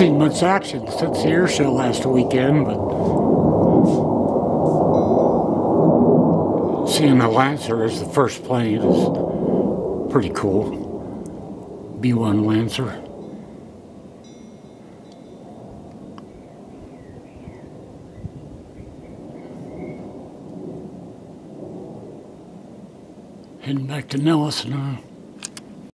seen much action since the air show last weekend, but seeing the Lancer as the first plane is pretty cool. B-1 Lancer. Heading back to Nellis now.